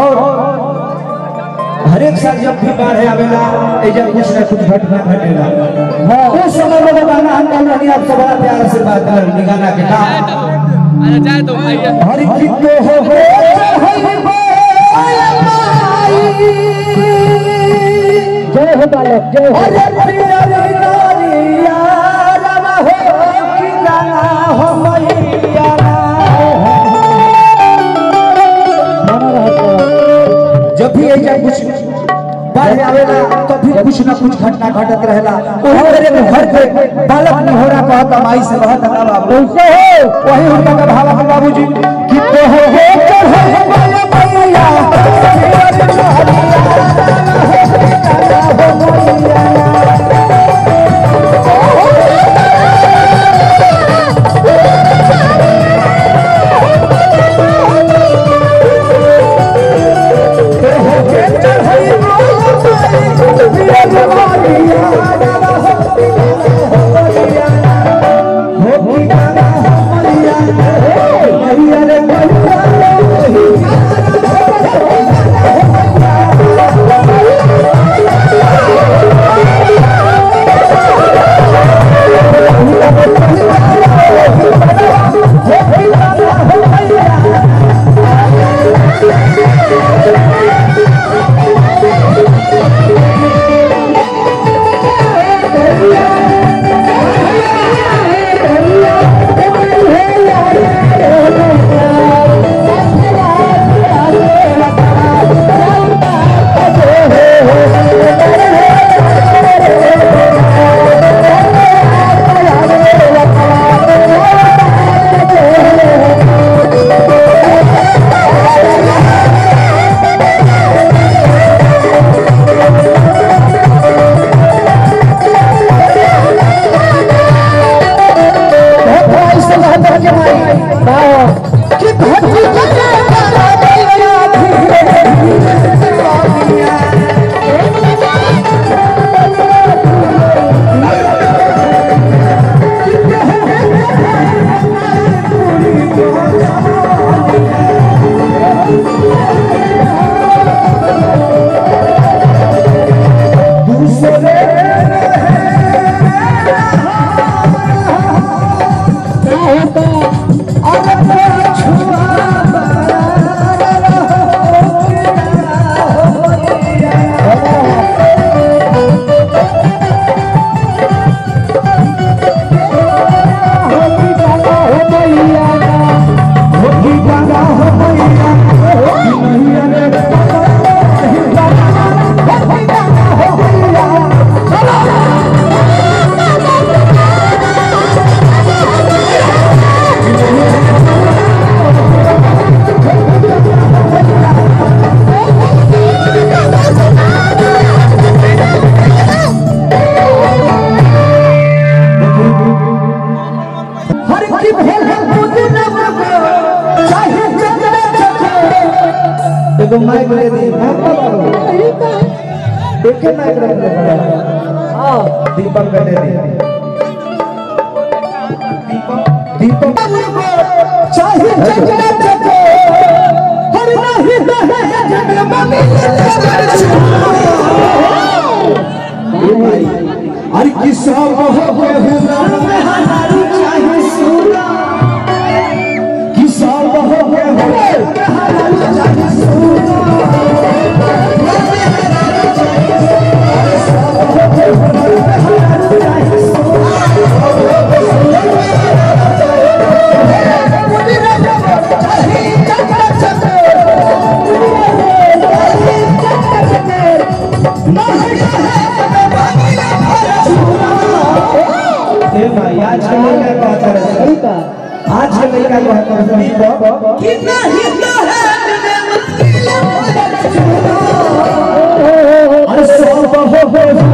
और हरेक साल जब भी बाढ़ आवेला एजा कुछ न कुछ घटना घटेला हाँ उस समय में गाना हम गाना नहीं आप सब बड़ा प्यार से बात कर निगाना के का अरे जाए तो भैया हरि की तो हो हो जय हो बालक जय हो अरे प्रिया रे नारिया रामा हो कि गाना हो मैया भी ऐसा कुछ बाढ़ आवेला तो भी कुछ ना कुछ घटना घटत रहेला। वही मेरे में घर के बालक निहोरा कहत माई से बहुत ना बाबू कैसे हो? वही उनका का भाव है बाबूजी कि तो हो हो चढ़े वाला मैया एक ना रख दे हाँ। दीपक का दे दी दीपक दीपक चाहे चंद्र चखे हर नहीं है जन्म में। अरे किसा हो आज नहीं का कोई परसेंट कितना हिंदू है मैं मुश्किल हो जाता हूँ अरे सौ हो हो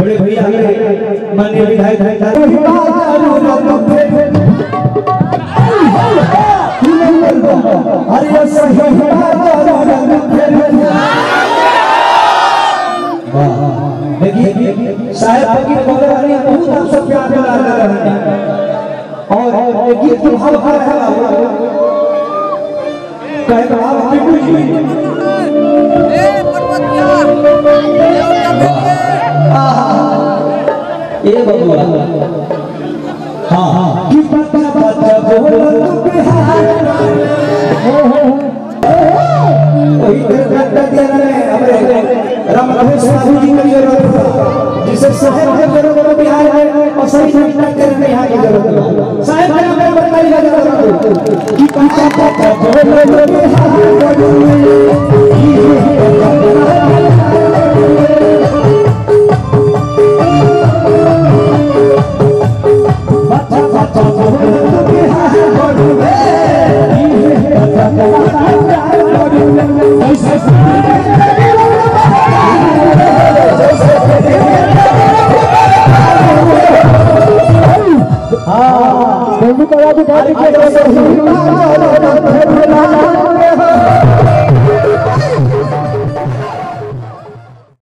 बड़े भैया के माननीय विधायक देखिए साहब की बगल वाली बहुत आपसे प्यार दिला रहे हैं। और एक गीत की भाव आ रहा है कहे तो आप बिल्कुल जी बबुआ हाँ। हाँ कि पता पता बोल बिहार वही तेरे करता हमारे राम रमेश साहू जी की ज़रूरत था जिसे शहर में बड़े बड़े बिहार है और सही घटना करने यहाँ की ज़रूरत है साहब का बताइए ज़रूरत कि पता पता बोल बिहार